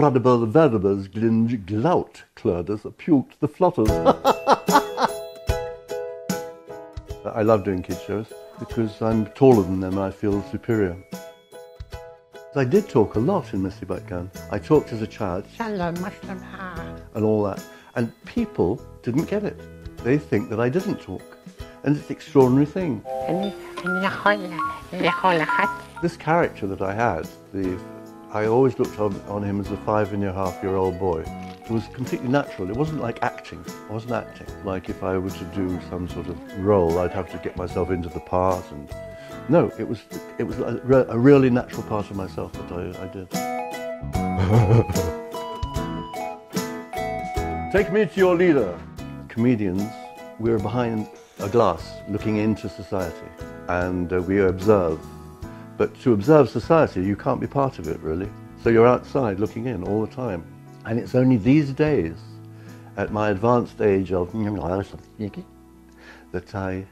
Incredible verbes glynge glout, Clerdus puked the flutters. I love doing kid shows because I'm taller than them and I feel superior. I did talk a lot in Missy Blackdown. I talked as a child, and all that. And people didn't get it. They think that I didn't talk. And it's an extraordinary thing. this character that I had, the I always looked on, on him as a five and a half year old boy. It was completely natural. It wasn't like acting. I wasn't acting. Like if I were to do some sort of role, I'd have to get myself into the part. And no, it was it was a, re- a really natural part of myself that I, I did. Take me to your leader. Comedians, we're behind a glass looking into society and uh, we observe. But to observe society, you can't be part of it really. So you're outside looking in all the time. And it's only these days, at my advanced age of that I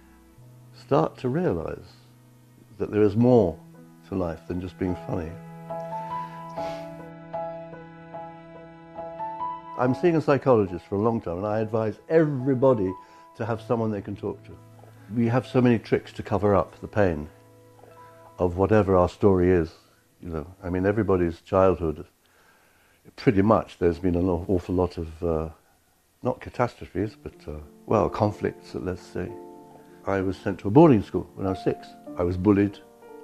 start to realize that there is more to life than just being funny. I'm seeing a psychologist for a long time, and I advise everybody to have someone they can talk to. We have so many tricks to cover up the pain of whatever our story is. You know, I mean, everybody's childhood, pretty much, there's been an awful lot of, uh, not catastrophes, but, uh, well, conflicts, let's say. I was sent to a boarding school when I was six. I was bullied.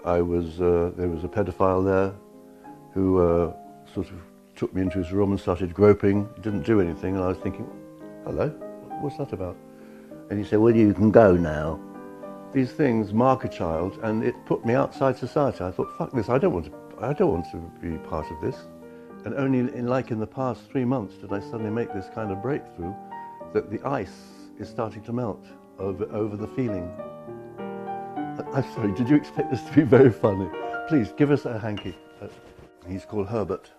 I was, uh, there was a pedophile there who uh, sort of took me into his room and started groping. Didn't do anything, and I was thinking, hello, what's that about? And he said, well, you can go now. These things mark a child, and it put me outside society. I thought, fuck this, I don't want to, I don't want to be part of this. And only in, like in the past three months did I suddenly make this kind of breakthrough that the ice is starting to melt over, over the feeling. I'm sorry, did you expect this to be very funny? Please, give us a hanky. Uh, He's called Herbert.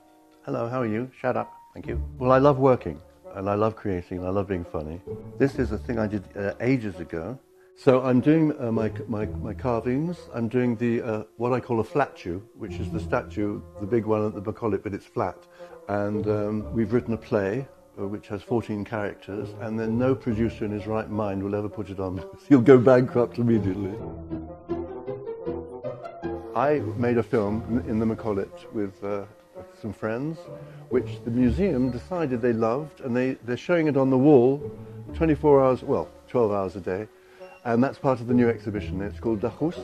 Hello, how are you? Shut up. Thank you. Well, I love working, and I love creating, and I love being funny. This is a thing I did uh, ages ago. So I'm doing uh, my, my, my carvings. I'm doing the uh, what I call a flatue, which is the statue, the big one at the Bacolip, but it's flat. And um, we've written a play uh, which has 14 characters, and then no producer in his right mind will ever put it on. He'll go bankrupt immediately. I made a film in the Macollet with uh, some friends, which the museum decided they loved, and they, they're showing it on the wall 24 hours, well, 12 hours a day, and that's part of the new exhibition. It's called Dachus.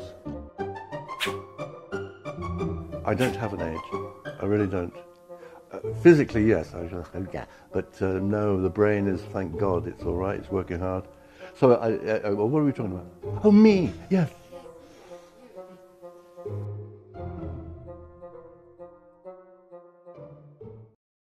I don't have an age. I really don't. Uh, physically, yes, I just, yeah, but uh, no, the brain is, thank God, it's all right. It's working hard. So, I, I, I, what are we talking about? Oh, me, yes.